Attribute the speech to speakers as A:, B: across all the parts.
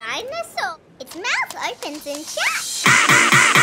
A: Dinosaur. Its mouth opens and shuts.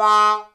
A: は。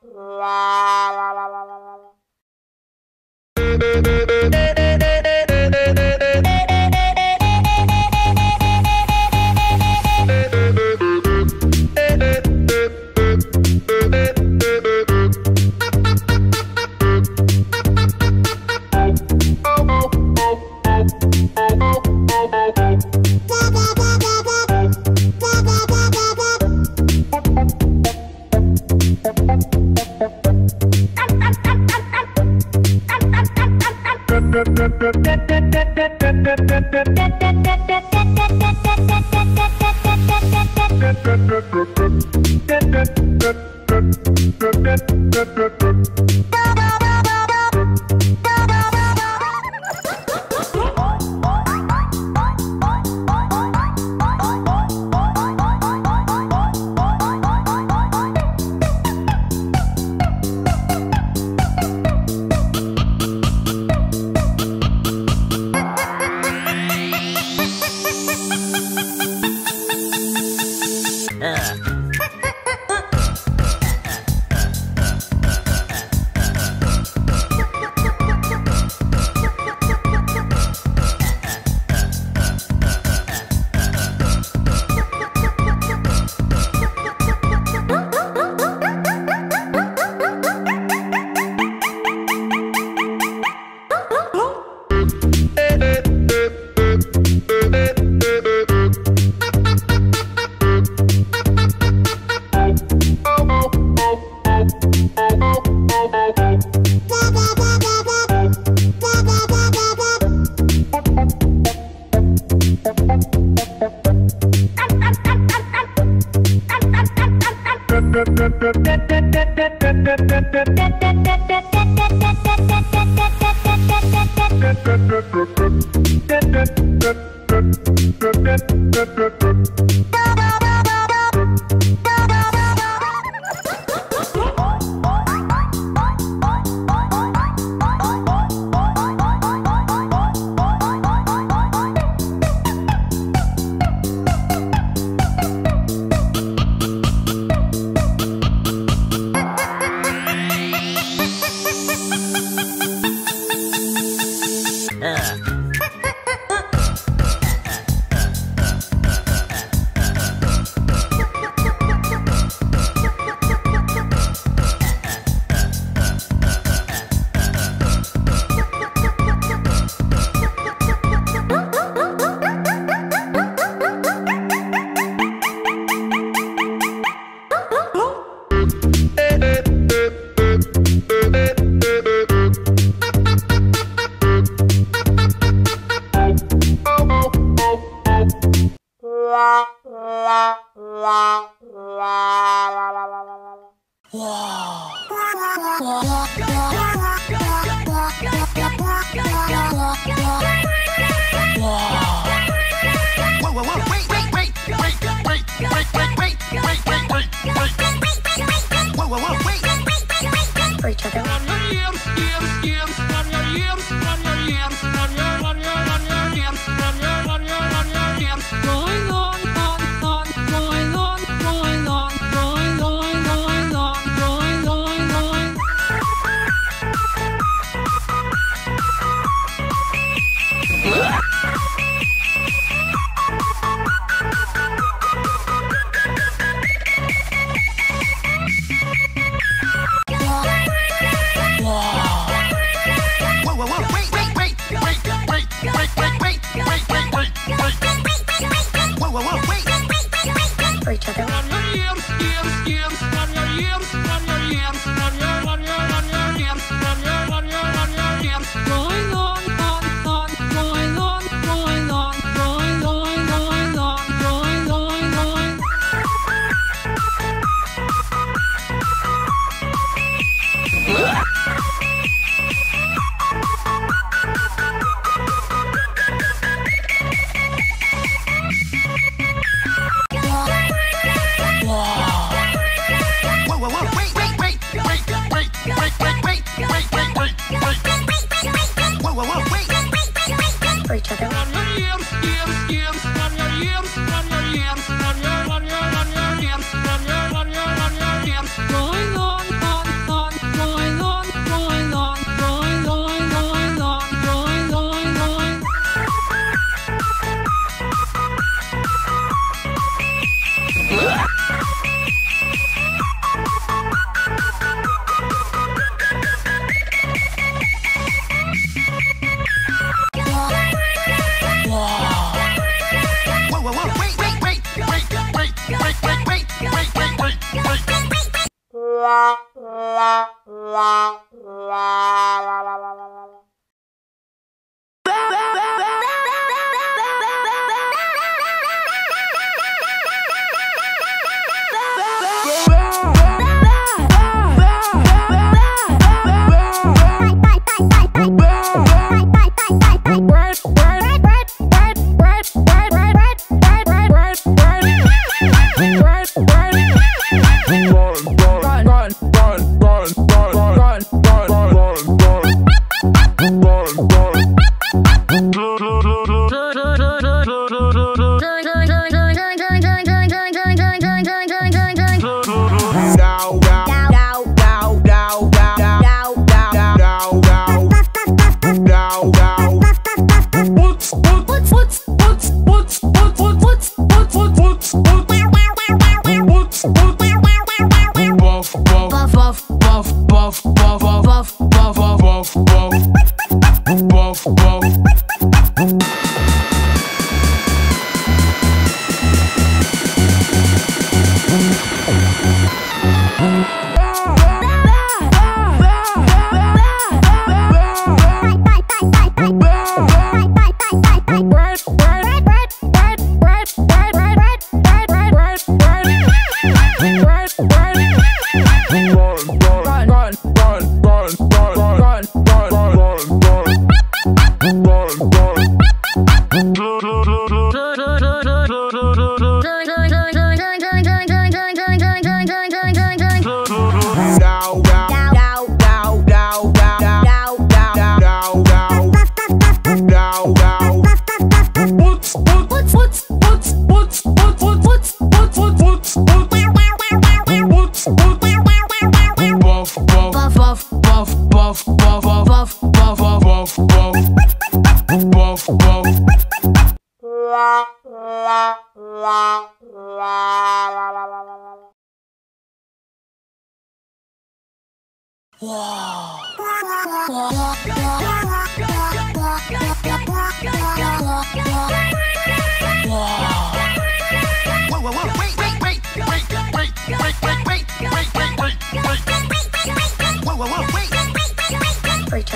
A: Thank you.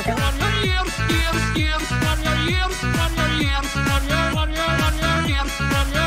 A: Run your ears, run your ears, run your run your, run your ears, run your.